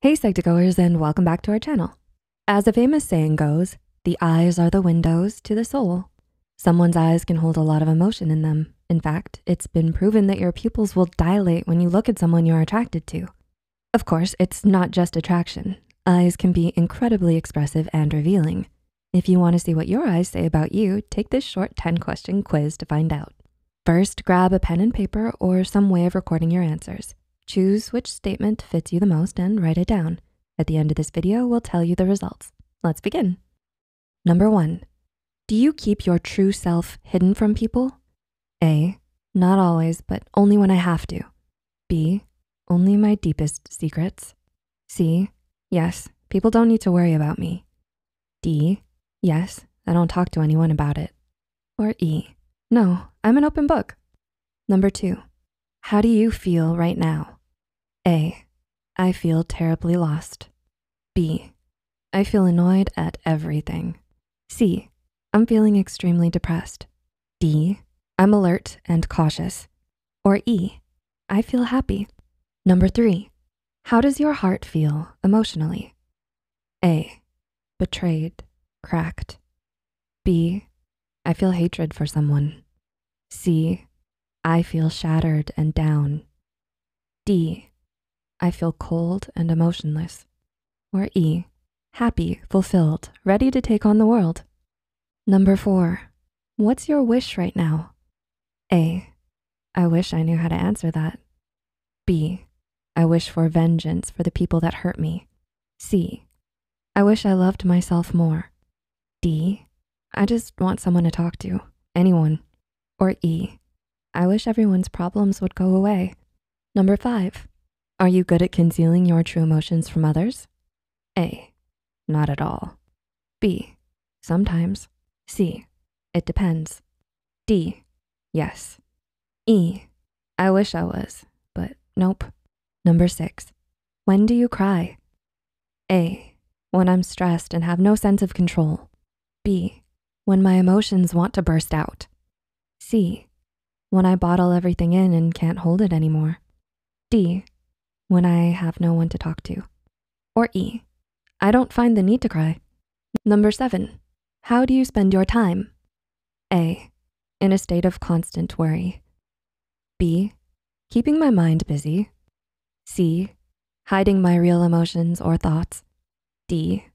Hey Psych2Goers and welcome back to our channel. As a famous saying goes, the eyes are the windows to the soul. Someone's eyes can hold a lot of emotion in them. In fact, it's been proven that your pupils will dilate when you look at someone you're attracted to. Of course, it's not just attraction. Eyes can be incredibly expressive and revealing. If you wanna see what your eyes say about you, take this short 10 question quiz to find out. First, grab a pen and paper or some way of recording your answers. Choose which statement fits you the most and write it down. At the end of this video, we'll tell you the results. Let's begin. Number one, do you keep your true self hidden from people? A, not always, but only when I have to. B, only my deepest secrets. C, yes, people don't need to worry about me. D, yes, I don't talk to anyone about it. Or E, no, I'm an open book. Number two, how do you feel right now? A, I feel terribly lost. B, I feel annoyed at everything. C, I'm feeling extremely depressed. D, I'm alert and cautious. Or E, I feel happy. Number three, how does your heart feel emotionally? A, betrayed, cracked. B, I feel hatred for someone. C, I feel shattered and down. D, I feel cold and emotionless. Or E, happy, fulfilled, ready to take on the world. Number four, what's your wish right now? A, I wish I knew how to answer that. B, I wish for vengeance for the people that hurt me. C, I wish I loved myself more. D, I just want someone to talk to, anyone. Or E, I wish everyone's problems would go away. Number five, are you good at concealing your true emotions from others? A, not at all. B, sometimes. C, it depends. D, yes. E, I wish I was, but nope. Number six, when do you cry? A, when I'm stressed and have no sense of control. B, when my emotions want to burst out. C, when I bottle everything in and can't hold it anymore. D, when I have no one to talk to. Or E, I don't find the need to cry. Number seven, how do you spend your time? A, in a state of constant worry. B, keeping my mind busy. C, hiding my real emotions or thoughts. D,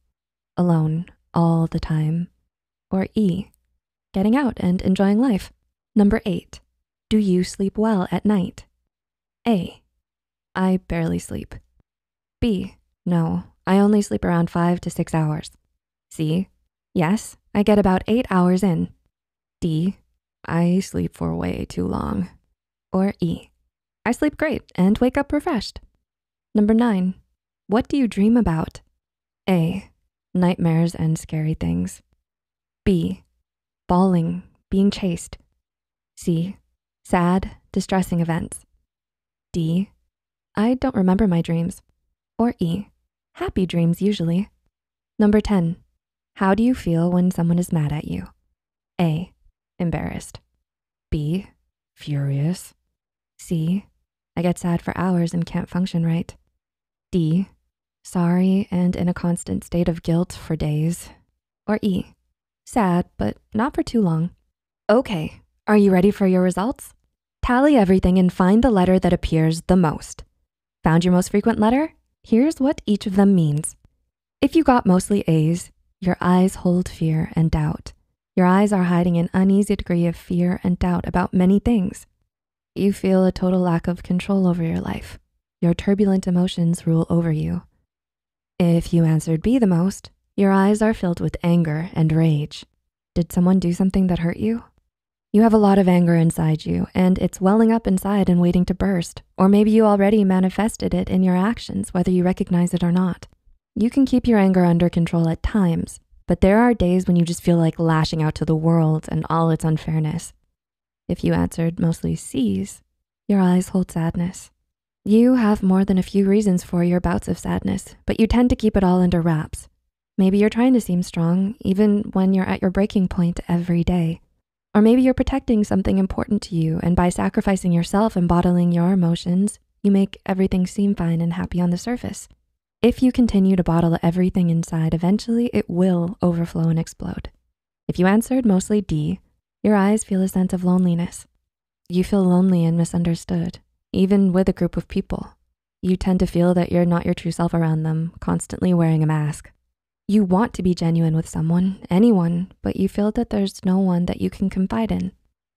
alone all the time. Or E, getting out and enjoying life. Number eight, do you sleep well at night? A, I barely sleep. B, no, I only sleep around five to six hours. C, yes, I get about eight hours in. D, I sleep for way too long. Or E, I sleep great and wake up refreshed. Number nine, what do you dream about? A, nightmares and scary things. B, falling, being chased. C, sad, distressing events. D, I don't remember my dreams. Or E, happy dreams usually. Number 10, how do you feel when someone is mad at you? A, embarrassed. B, furious. C, I get sad for hours and can't function right. D, sorry and in a constant state of guilt for days. Or E, sad, but not for too long. Okay, are you ready for your results? Tally everything and find the letter that appears the most. Found your most frequent letter? Here's what each of them means. If you got mostly A's, your eyes hold fear and doubt. Your eyes are hiding an uneasy degree of fear and doubt about many things. You feel a total lack of control over your life. Your turbulent emotions rule over you. If you answered B the most, your eyes are filled with anger and rage. Did someone do something that hurt you? You have a lot of anger inside you and it's welling up inside and waiting to burst. Or maybe you already manifested it in your actions, whether you recognize it or not. You can keep your anger under control at times, but there are days when you just feel like lashing out to the world and all its unfairness. If you answered mostly C's, your eyes hold sadness. You have more than a few reasons for your bouts of sadness, but you tend to keep it all under wraps. Maybe you're trying to seem strong even when you're at your breaking point every day. Or maybe you're protecting something important to you, and by sacrificing yourself and bottling your emotions, you make everything seem fine and happy on the surface. If you continue to bottle everything inside, eventually it will overflow and explode. If you answered mostly D, your eyes feel a sense of loneliness. You feel lonely and misunderstood, even with a group of people. You tend to feel that you're not your true self around them, constantly wearing a mask. You want to be genuine with someone, anyone, but you feel that there's no one that you can confide in.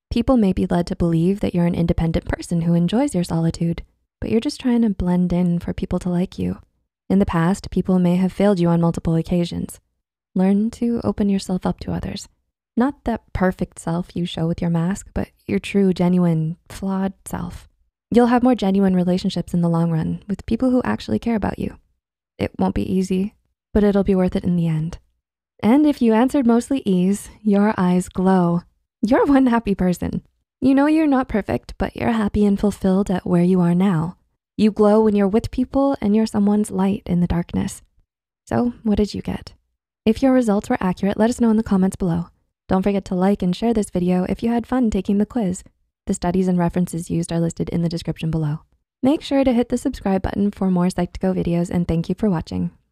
People may be led to believe that you're an independent person who enjoys your solitude, but you're just trying to blend in for people to like you. In the past, people may have failed you on multiple occasions. Learn to open yourself up to others. Not that perfect self you show with your mask, but your true, genuine, flawed self. You'll have more genuine relationships in the long run with people who actually care about you. It won't be easy, but it'll be worth it in the end. And if you answered mostly E's, your eyes glow. You're one happy person. You know you're not perfect, but you're happy and fulfilled at where you are now. You glow when you're with people and you're someone's light in the darkness. So what did you get? If your results were accurate, let us know in the comments below. Don't forget to like and share this video if you had fun taking the quiz. The studies and references used are listed in the description below. Make sure to hit the subscribe button for more Psych2Go videos and thank you for watching.